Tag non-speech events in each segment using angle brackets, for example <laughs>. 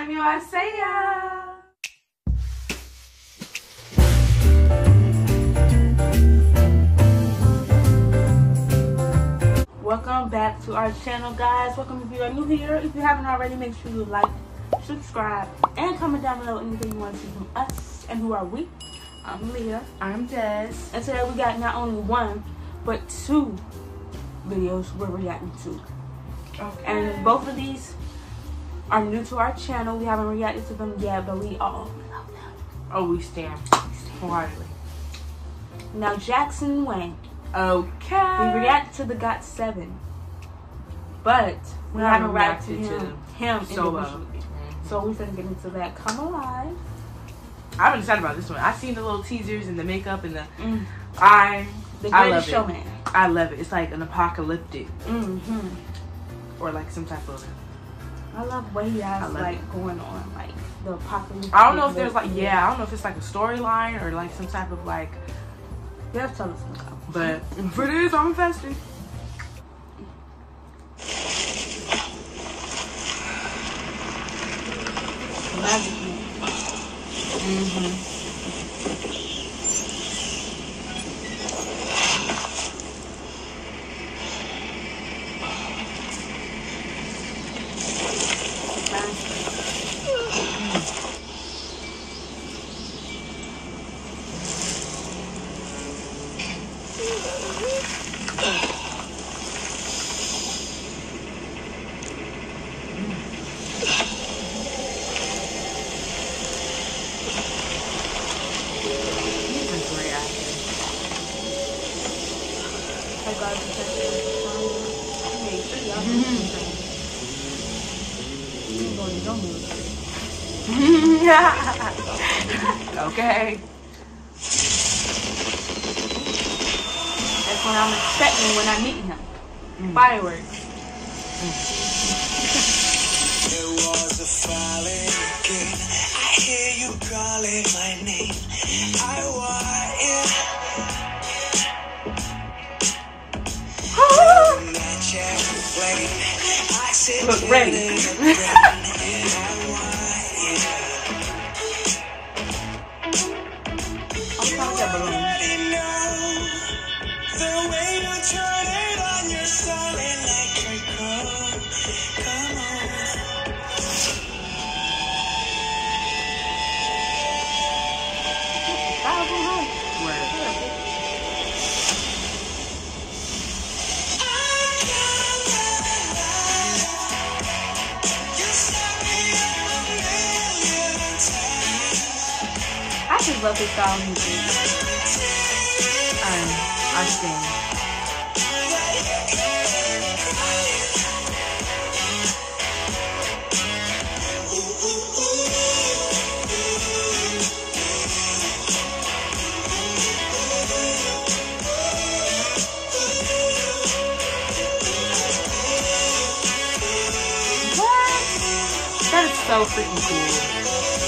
안녕하세요. welcome back to our channel guys. Welcome if you are new here. If you haven't already make sure you like subscribe and comment down below anything you want to see from us and who are we. I'm Liyah. I'm Dess. And today we got not only one but two videos we're reacting to. Okay. and both of these are new to our channel. We haven't reacted to them yet, but we all love them. Oh, we stand wholeheartedly. Now, Jackson Wang. Okay. We reacted to the GOT7. But we, We haven't reacted to him, him Solo. individually. So we're gonna get into that. Come alive. I'm excited about this one. I've seen the little teasers and the makeup and the Mm. I The I love it. showman. I love it. It's like an apocalyptic Mm-hmm. or like some type of I love what he has like going on, like the apocalypse. I don't know if there's like yeah, I don't know if it's like a storyline or like some type of like You have to tell us but for this I'm invested. Magic Man. Mm-hmm. He's a great actor. Hey guys, it's actually Hey, sure, y'all. You going to your okay. That's what I'm expecting when I meet him. Mm. Fireworks. It was a <laughs> I just love this style of music. I stand. So freaking cool.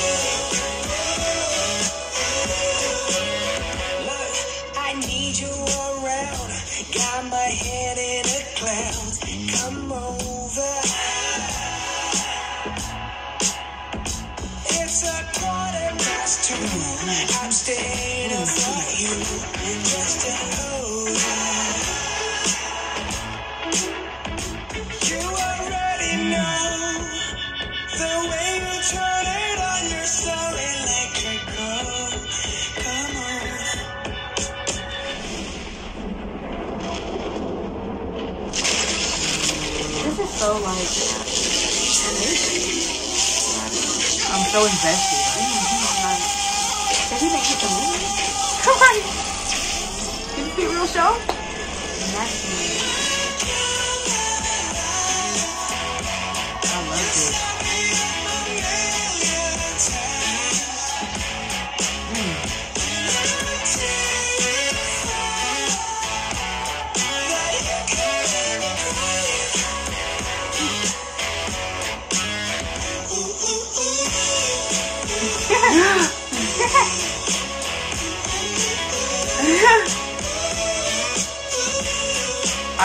I'm so invested. Like, did he make it a movie? Come on. Can you see real show? Maximum. I love this.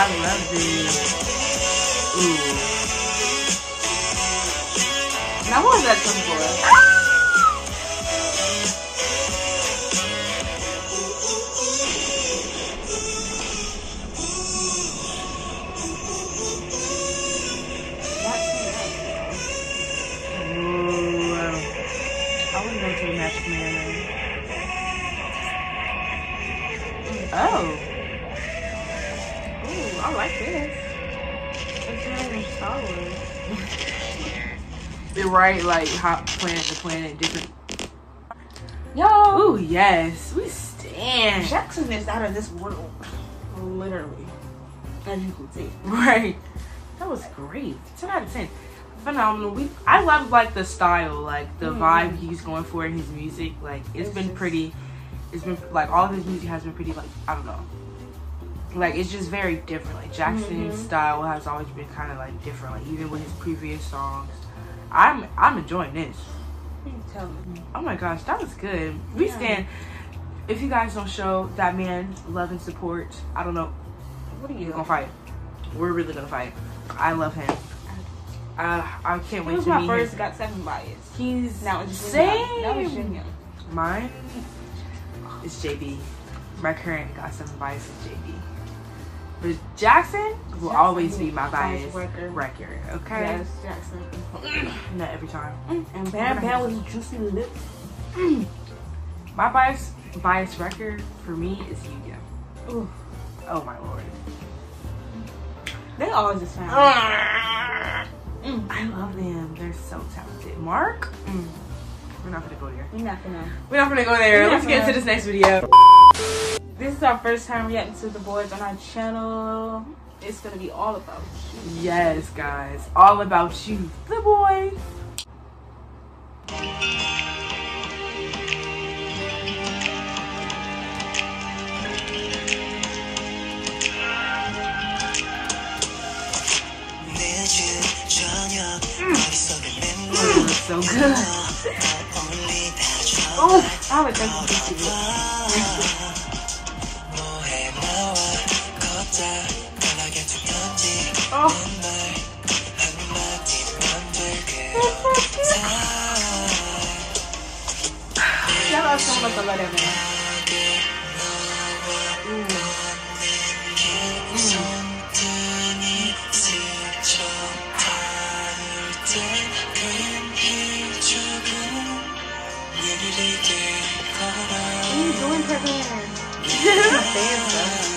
I love. Ooh. Now what was that song for? It's not even Wars. You're right, like hot planet to planet, different. Yo, Ooh, yes, we stand. Jackson is out of this world. Literally. As you can see. Right. That was great. 10 out of 10. Phenomenal. We I love like the style, like the Mhm. vibe he's going for in his music. Like it's It's been just- pretty it's been like all of his music has been pretty like I don't know. Like it's just very different. Like Jackson's Mhm. style has always been kind of like different. Like even with his previous songs, I'm I'm enjoying this. Tell me. Oh my gosh, that was good. We Yeah. stand. If you guys don't show that man love and support, I don't know. What are We're you gonna fight. We're really gonna fight. I love him. Uh, I can't He wait was to my first him. GOT7 bias. He's Now it's same. That was Mine is JB. My current got some bias is JB. But Jackson will Jackson always be my bias record. record. Okay, Yes, Jackson. <clears throat> not every time. And BamBam with his juicy lips. <clears throat> My bias bias record for me is Yu Ooh. Oh my lord. They always just found. Mm. I love them. They're so talented. Mark? Mm. We're not gonna go there. We're not gonna. We're not gonna go there. Let's get into this next video this is our first time reacting to the BOYZ on our channel. It's gonna be all about you. Yes, guys, all about you, the BOYZ. Mm. Mm. so good. <laughs> oh, I would definitely do it. to let it 손등이 스쳐 닿을 땐 그림 조금 느리게 걸어 What are you doing, Kevin? Dance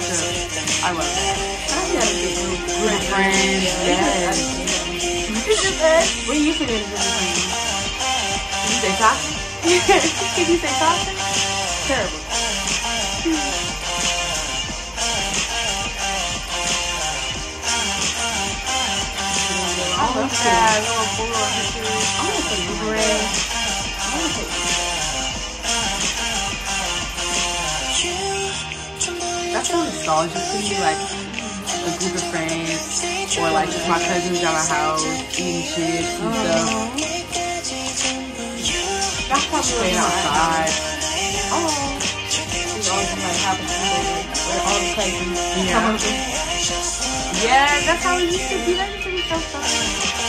such a. I love that. I think that'd be a good group. Good friends. Yes. To be in a good friend. Did you say toxic? <laughs> Did you say toxic? Terrible. I love that little of history. I'm gonna say bread. I'm gonna say you 좀 so nostalgic to me. Like a group of friends or like just my cousins at my house eating chips and oh, stuff, That's probably playing outside. Oh. We always like have a sleepover where all the cousins Yeah. Yeah, that's how we used to be. To be so fun.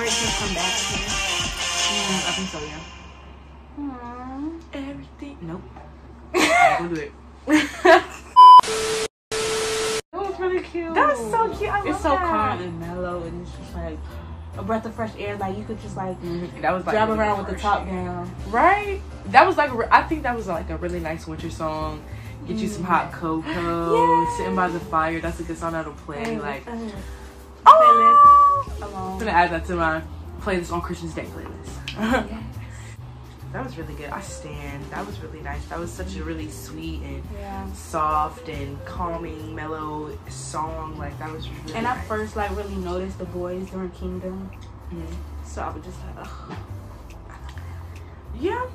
Eric can come back. Mm, I think so, yeah. Hmm. Everything. Nope. <laughs> We'll do it. It was really cute. That was so cute. I love It's so that. calm and mellow, and it's just like a breath of fresh air. Like you could just like Mhm, That was like drive really around with the top down. Right? That was like, I think that was like a really nice winter song. Get you some hot cocoa, <gasps> Yeah. sitting by the fire. That's a good song that'll play. Like, oh, playlist I'm gonna add that to my playlist on Christmas Day playlist. Yes. <laughs> that was really good. I stand. That was really nice. That was such a really sweet and Yeah. soft and calming, mellow song. Like that was really. And I first like really noticed the BOYZ during Kingdom, Mhm. so I was just like, ugh, Yeah,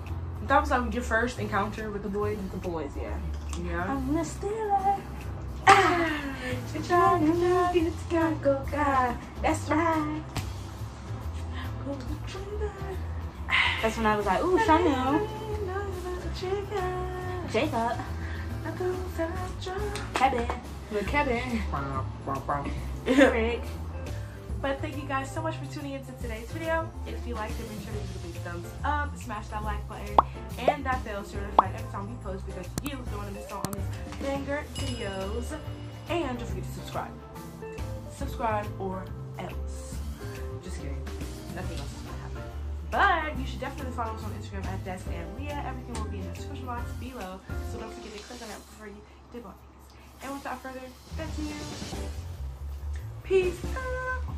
that was like your first encounter with the boy. the BOYZ, yeah. Yeah. I'm gonna steal Ah, <laughs> it's all you know, it's gonna go God. That's right. That's when I was like, ooh, Chanel, Jacob, Kevin, with Kevin, Eric. But thank you guys so much for tuning into today's video. If you liked it, make sure to give it a big thumbs up, smash that like button, and that bell so you're notified every time we post because you don't want to miss out on these banger videos. And don't forget to subscribe. Subscribe or else. Just kidding. Nothing else is gonna happen. But you should definitely follow us on Instagram at Dess and Liyah. Everything will be in the description box below. So don't forget to click on that before you dip on things. And without further ado, peace out.